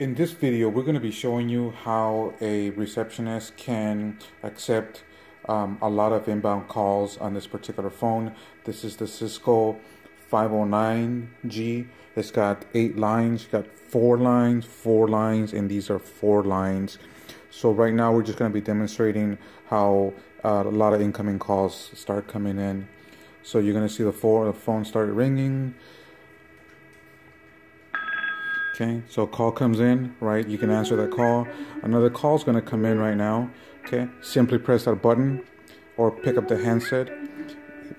In this video, we're going to be showing you how a receptionist can accept um, a lot of inbound calls on this particular phone. This is the Cisco 509G. It's got eight lines, you got four lines, four lines, and these are four lines. So right now, we're just going to be demonstrating how uh, a lot of incoming calls start coming in. So you're going to see the, four, the phone start ringing. Okay, so call comes in, right? You can answer that call. Another call is going to come in right now. Okay, simply press that button or pick up the handset.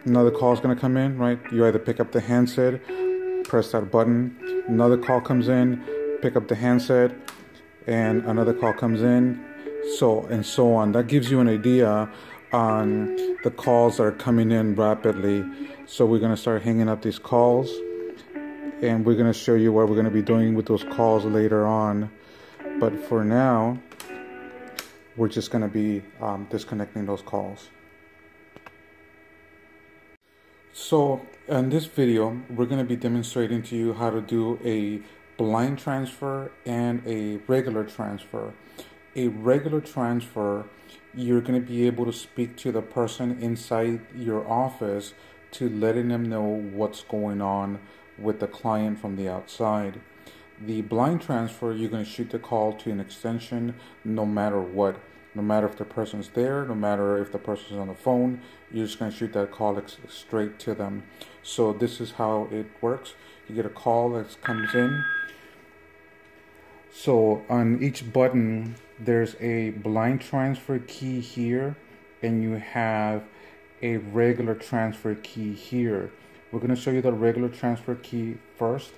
Another call is going to come in, right? You either pick up the handset, press that button. Another call comes in, pick up the handset, and another call comes in, so and so on. That gives you an idea on the calls that are coming in rapidly. So we're going to start hanging up these calls and we're going to show you what we're going to be doing with those calls later on. But for now, we're just going to be um, disconnecting those calls. So in this video, we're going to be demonstrating to you how to do a blind transfer and a regular transfer. A regular transfer, you're going to be able to speak to the person inside your office to letting them know what's going on with the client from the outside. The blind transfer, you're going to shoot the call to an extension no matter what. No matter if the person's there, no matter if the person's on the phone, you're just going to shoot that call straight to them. So this is how it works. You get a call that comes in. So on each button, there's a blind transfer key here, and you have a regular transfer key here. We're going to show you the regular transfer key first.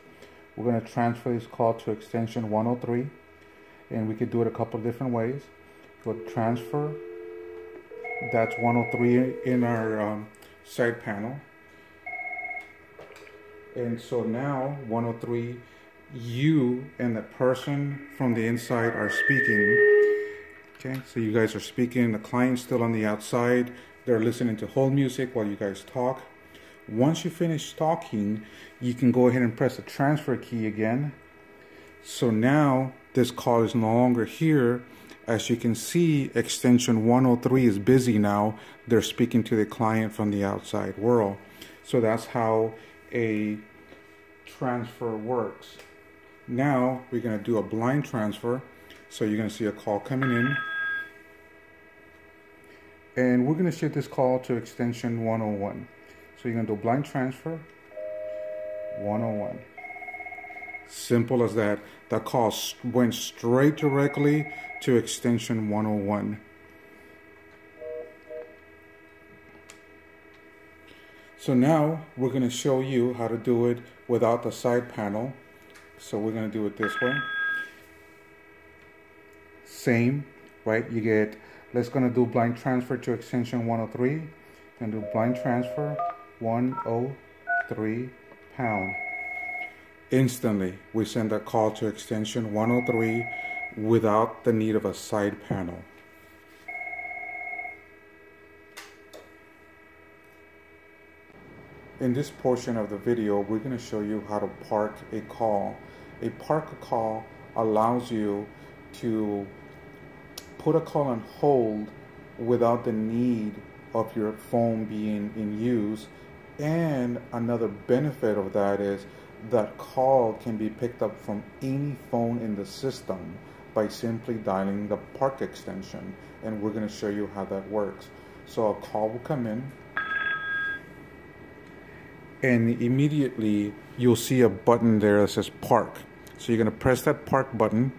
We're going to transfer this call to extension 103 and we could do it a couple different ways. Go transfer, that's 103 in our um, side panel. And so now 103, you and the person from the inside are speaking. Okay, so you guys are speaking, the client's still on the outside. They're listening to hold music while you guys talk. Once you finish talking, you can go ahead and press the transfer key again. So now this call is no longer here. As you can see, extension 103 is busy now. They're speaking to the client from the outside world. So that's how a transfer works. Now we're going to do a blind transfer. So you're going to see a call coming in. And we're going to shift this call to extension 101. So you're going to do blind transfer 101. Simple as that. That call went straight directly to extension 101. So now we're going to show you how to do it without the side panel. So we're going to do it this way. Same, right? You get, let's going to do blind transfer to extension 103. Going to do blind transfer 103 pound. Instantly, we send a call to extension 103 without the need of a side panel. In this portion of the video, we're going to show you how to park a call. A park call allows you to put a call on hold without the need of your phone being in use and another benefit of that is that call can be picked up from any phone in the system by simply dialing the park extension. And we're going to show you how that works. So a call will come in and immediately you'll see a button there that says park. So you're going to press that park button.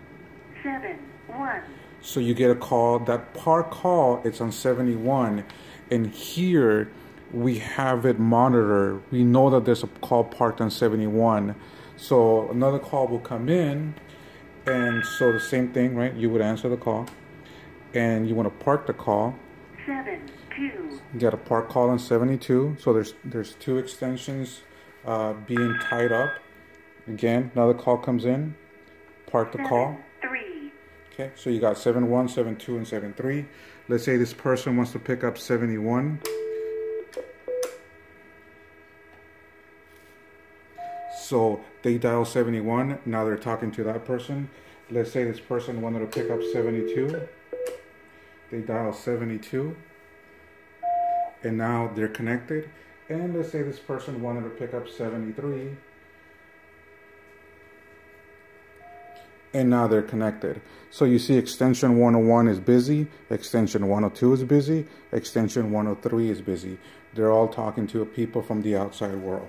Seven, one. So you get a call. That park call, it's on 71. And here we have it monitored. We know that there's a call parked on 71. So another call will come in, and so the same thing, right? You would answer the call, and you want to park the call. Seven two. You got a park call on 72. So there's there's two extensions uh, being tied up. Again, another call comes in. Park the Seven, call. Three. Okay, so you got 71, 72, and 73. Let's say this person wants to pick up So they dial 71, now they're talking to that person. Let's say this person wanted to pick up 72. They dial 72, and now they're connected. And let's say this person wanted to pick up 73. and now they're connected. So you see extension 101 is busy, extension 102 is busy, extension 103 is busy. They're all talking to people from the outside world.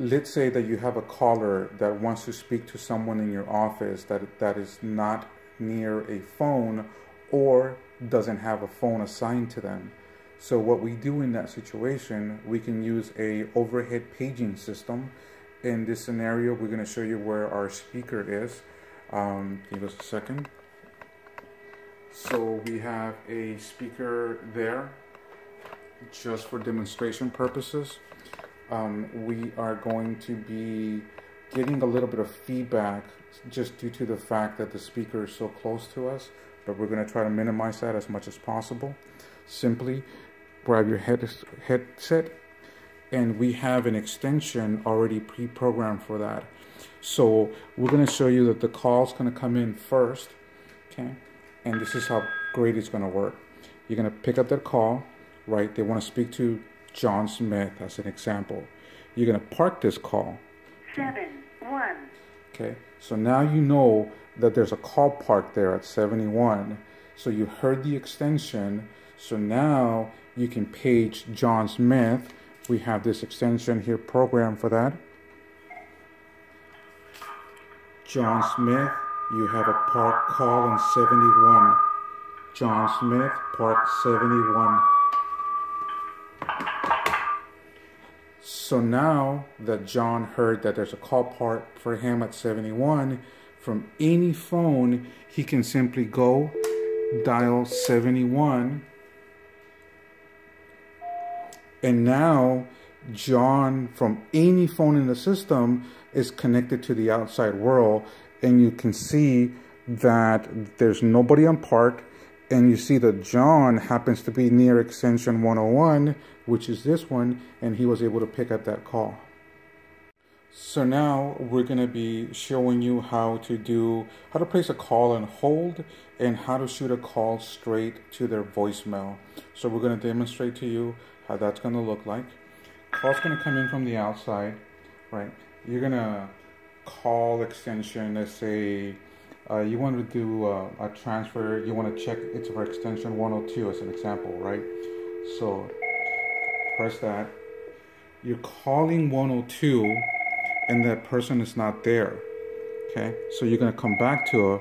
Let's say that you have a caller that wants to speak to someone in your office that, that is not near a phone or doesn't have a phone assigned to them. So what we do in that situation, we can use a overhead paging system in this scenario, we're going to show you where our speaker is. Um, give us a second. So we have a speaker there just for demonstration purposes. Um, we are going to be getting a little bit of feedback just due to the fact that the speaker is so close to us, but we're going to try to minimize that as much as possible. Simply grab your head, headset and we have an extension already pre-programmed for that. So we're going to show you that the call is going to come in first, okay? And this is how great it's going to work. You're going to pick up that call, right? They want to speak to John Smith as an example. You're going to park this call. Seven, one. Okay, so now you know that there's a call parked there at 71. So you heard the extension. So now you can page John Smith we have this extension here programmed for that. John Smith, you have a park call on 71. John Smith, park 71. So now that John heard that there's a call part for him at 71, from any phone, he can simply go dial 71 and now John from any phone in the system is connected to the outside world. And you can see that there's nobody on park and you see that John happens to be near extension 101 which is this one and he was able to pick up that call. So now we're going to be showing you how to do how to place a call and hold and how to shoot a call straight to their voicemail. So we're going to demonstrate to you how that's going to look like. Call's going to come in from the outside, right? You're going to call extension, let's say uh, you want to do uh, a transfer, you want to check it's for extension 102 as an example, right? So press that. You're calling 102 and that person is not there. Okay, so you're going to come back to a,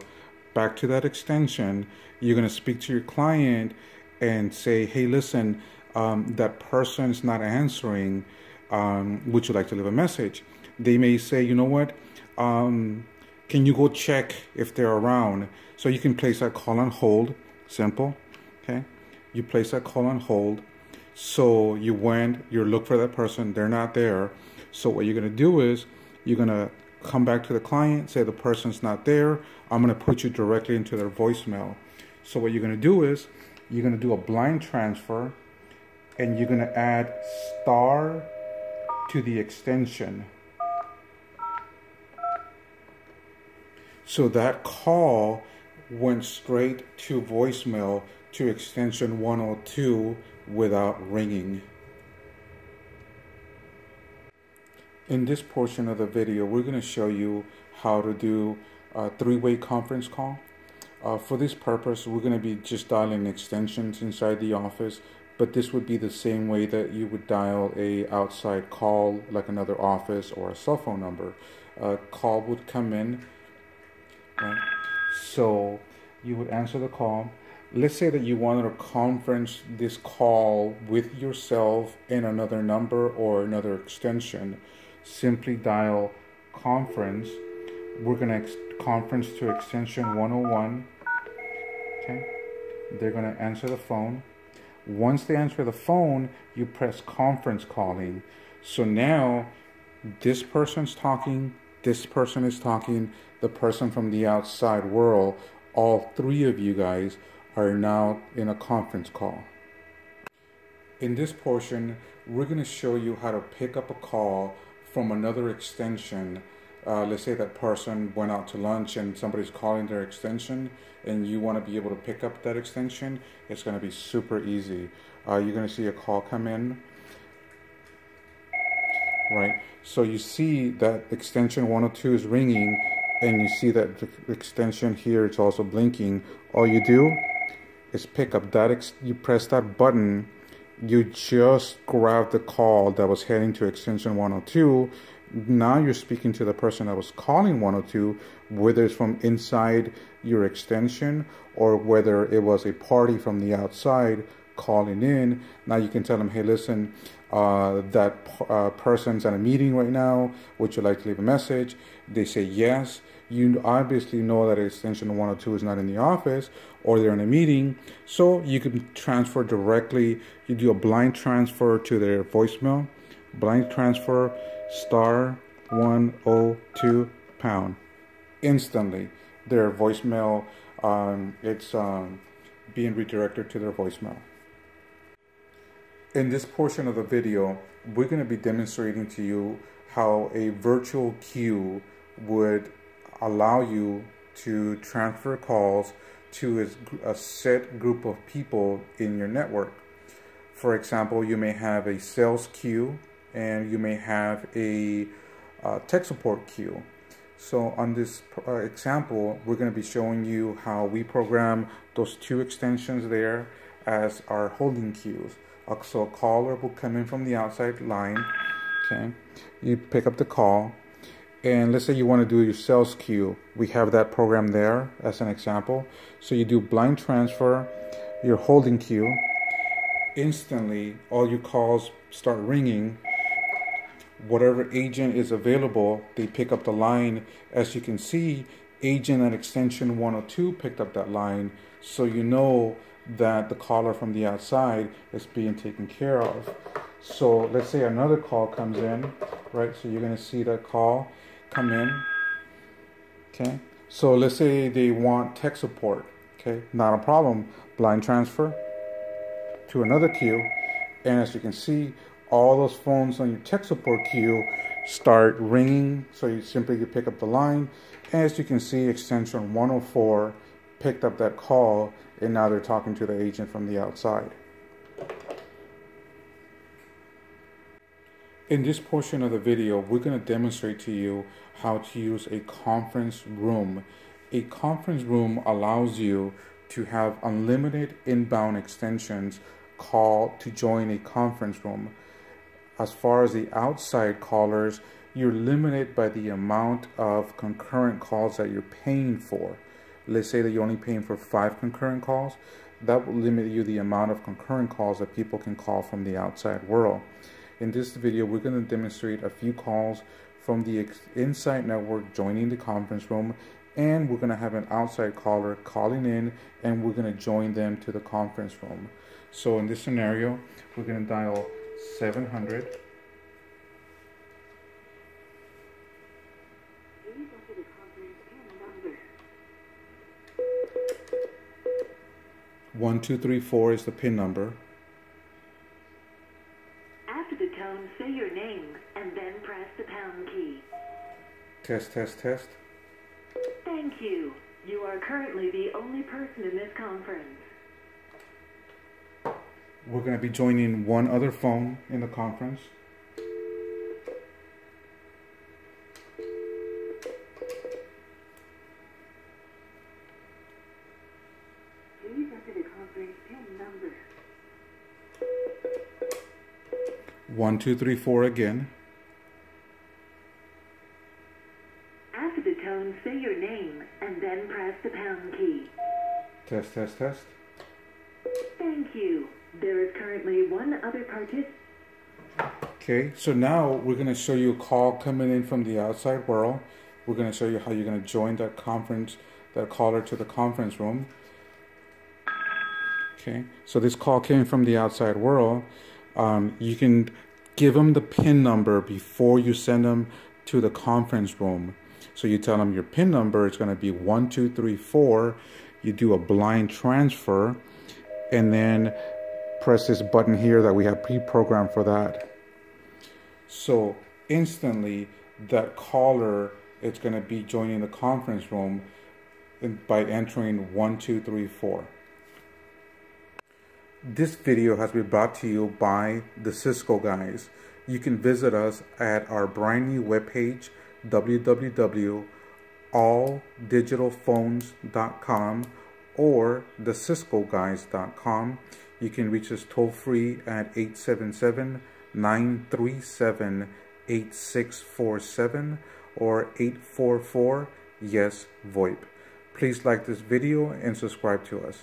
back to that extension. You're going to speak to your client and say, "Hey, listen, um, that person is not answering, um, would you like to leave a message? They may say, you know what, um, can you go check if they're around? So you can place that call on hold, simple, okay? You place that call on hold. So you went, you look for that person, they're not there. So what you're gonna do is you're gonna come back to the client, say the person's not there. I'm gonna put you directly into their voicemail. So what you're gonna do is you're gonna do a blind transfer and you're going to add star to the extension. So that call went straight to voicemail to extension 102 without ringing. In this portion of the video, we're going to show you how to do a three-way conference call. Uh, for this purpose, we're going to be just dialing extensions inside the office but this would be the same way that you would dial a outside call like another office or a cell phone number a call would come in right? so you would answer the call. Let's say that you wanted to conference this call with yourself and another number or another extension. Simply dial conference. We're going to ex- conference to extension 101 okay? They're going to answer the phone. Once they answer the phone, you press conference calling. So now this person's talking, this person is talking, the person from the outside world, all three of you guys are now in a conference call. In this portion, we're going to show you how to pick up a call from another extension. Uh, let's say that person went out to lunch and somebody's calling their extension and you want to be able to pick up that extension. It's going to be super easy. Uh, you're going to see a call come in. Right. So you see that extension 102 is ringing and you see that the extension here it's also blinking. All you do is pick up that, you press that button you just grabbed the call that was heading to extension 102. Now you're speaking to the person that was calling 102, whether it's from inside your extension or whether it was a party from the outside calling in. Now you can tell them, hey, listen, uh, that uh, person's at a meeting right now. Would you like to leave a message? They say yes. You obviously know that extension 102 is not in the office or they're in a meeting. So you can transfer directly. You do a blind transfer to their voicemail. Blind transfer star 102 pound. Instantly, their voicemail, um, it's um, being redirected to their voicemail. In this portion of the video, we're going to be demonstrating to you how a virtual queue would allow you to transfer calls to a, set group of people in your network. For example, you may have a sales queue and you may have a uh, tech support queue. So on this uh, example, we're going to be showing you how we program those two extensions there as our holding queues. So a caller will come in from the outside line. Okay, you pick up the call, and let's say you want to do your sales queue. We have that program there as an example. So you do blind transfer, your holding queue. Instantly, all your calls start ringing. Whatever agent is available, they pick up the line. As you can see, agent at extension 102 picked up that line. So you know that the caller from the outside is being taken care of. So let's say another call comes in, right? So you're going to see that call come in. Okay. So let's say they want tech support. Okay. Not a problem. Blind transfer to another queue. And as you can see, all those phones on your tech support queue start ringing. So you simply you pick up the line. As you can see, extension 104 picked up that call and now they're talking to the agent from the outside. In this portion of the video, we're going to demonstrate to you how to use a conference room. A conference room allows you to have unlimited inbound extensions call to join a conference room. As far as the outside callers, you're limited by the amount of concurrent calls that you're paying for let's say that you're only paying for five concurrent calls, that will limit you the amount of concurrent calls that people can call from the outside world. In this video, we're going to demonstrate a few calls from the inside network joining the conference room and we're going to have an outside caller calling in and we're going to join them to the conference room. So in this scenario, we're going to dial 700 1234 is the PIN number. After the tone, say your name and then press the pound key. Test, test, test. Thank you. You are currently the only person in this conference. We're going to be joining one other phone in the conference. One, two, three, four again. After the tone, say your name and then press the pound key. Test, test, test. Thank you. There is currently one other participant. Okay, so now we're going to show you a call coming in from the outside world. We're going to show you how you're going to join that conference, that caller to the conference room. Okay, so this call came from the outside world. Um, you can give them the PIN number before you send them to the conference room. So you tell them your PIN number is going to be 1234. You do a blind transfer and then press this button here that we have pre-programmed for that. So instantly that caller is going to be joining the conference room by entering 1234. This video has been brought to you by the Cisco guys. You can visit us at our brand new webpage www.alldigitalphones.com or the ciscoguys.com. You can reach us toll free at 877 937 8647 or 844 yes VoIP. Please like this video and subscribe to us.